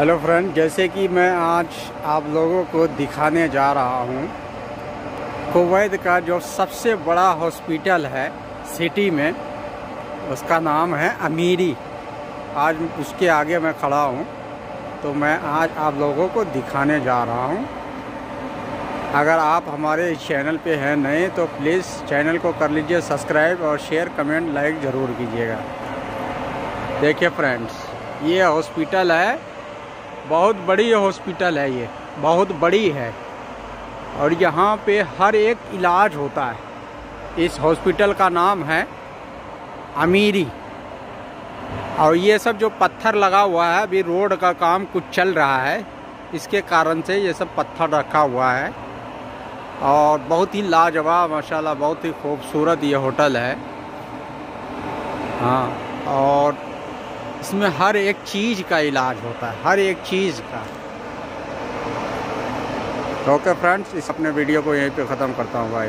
Hello friend जैसे कि मैं आज आप लोगों को दिखाने जा रहा हूँ, कुवैत का जो सबसे बड़ा हॉस्पिटल है सिटी में, उसका नाम है अमीरी। आज उसके आगे मैं खड़ा हूँ तो मैं आज आप लोगों को दिखाने जा रहा हूँ। अगर आप हमारे चैनल पे हैं नए तो प्लीज़ चैनल को कर लीजिए सब्सक्राइब और शेयर, कमेंट, लाइक ज़रूर कीजिएगा। देखिए फ्रेंड्स ये हॉस्पिटल है बहुत बड़ी हॉस्पिटल है ये, बहुत बड़ी है। और यहाँ पे हर एक इलाज होता है। इस हॉस्पिटल का नाम है अमीरी। और ये सब जो पत्थर लगा हुआ है, अभी रोड का काम कुछ चल रहा है। इसके कारण से ये सब पत्थर रखा हुआ है। और बहुत ही लाजवाब, माशाल्लाह, बहुत ही खूबसूरत ये होटल है। हाँ और इसमें हर एक चीज़ का इलाज होता है, हर एक चीज़ का। ओके फ्रेंड्स इस अपने वीडियो को यहीं पे ख़त्म करता हूँ भाई